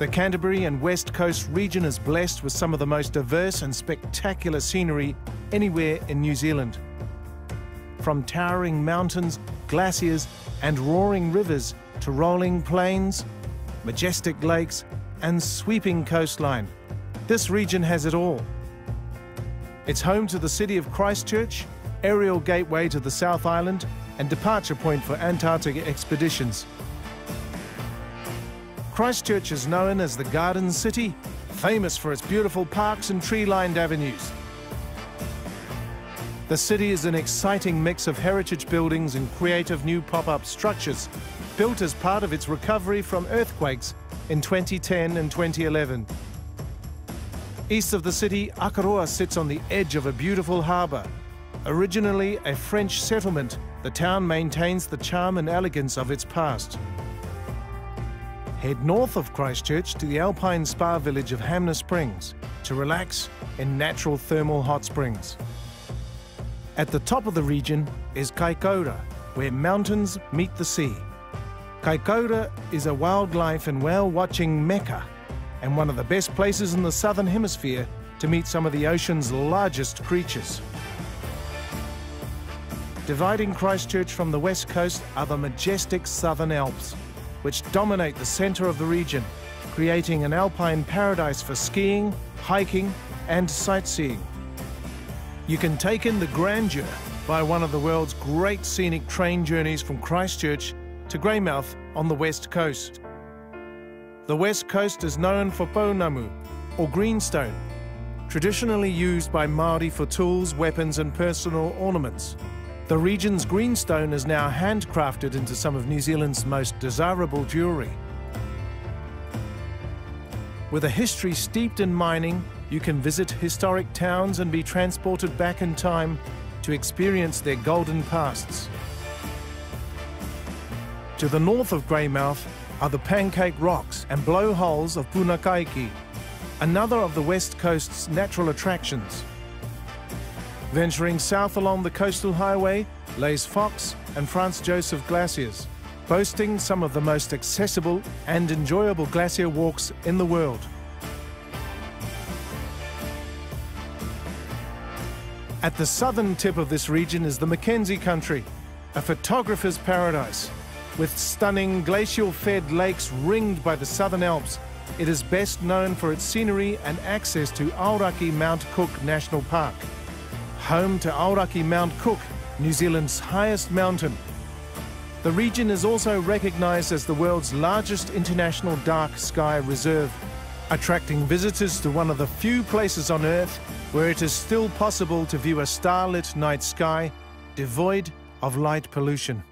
The Canterbury and West Coast region is blessed with some of the most diverse and spectacular scenery anywhere in New Zealand. From towering mountains, glaciers, and roaring rivers to rolling plains, majestic lakes, and sweeping coastline, this region has it all. It's home to the city of Christchurch, aerial gateway to the South Island, and departure point for Antarctic expeditions. Christchurch is known as the Garden City, famous for its beautiful parks and tree-lined avenues. The city is an exciting mix of heritage buildings and creative new pop-up structures, built as part of its recovery from earthquakes in 2010 and 2011. East of the city, Akaroa sits on the edge of a beautiful harbour. Originally a French settlement, the town maintains the charm and elegance of its past. Head north of Christchurch to the alpine spa village of Hanmer Springs to relax in natural thermal hot springs. At the top of the region is Kaikoura, where mountains meet the sea. Kaikoura is a wildlife and whale watching mecca and one of the best places in the southern hemisphere to meet some of the ocean's largest creatures. Dividing Christchurch from the west coast are the majestic Southern Alps, which dominate the centre of the region, creating an alpine paradise for skiing, hiking, and sightseeing. You can take in the grandeur by one of the world's great scenic train journeys from Christchurch to Greymouth on the west coast. The west coast is known for pounamu, or greenstone, traditionally used by Māori for tools, weapons and personal ornaments. The region's greenstone is now handcrafted into some of New Zealand's most desirable jewellery. With a history steeped in mining, you can visit historic towns and be transported back in time to experience their golden pasts. To the north of Greymouth are the Pancake Rocks and blowholes of Punakaiki, another of the West Coast's natural attractions. Venturing south along the coastal highway lays Fox and Franz Josef glaciers, boasting some of the most accessible and enjoyable glacier walks in the world. At the southern tip of this region is the Mackenzie country, a photographer's paradise. With stunning glacial-fed lakes ringed by the Southern Alps, it is best known for its scenery and access to Aoraki Mount Cook National Park home to Aoraki Mount Cook, New Zealand's highest mountain. The region is also recognised as the world's largest international dark sky reserve, attracting visitors to one of the few places on Earth where it is still possible to view a starlit night sky devoid of light pollution.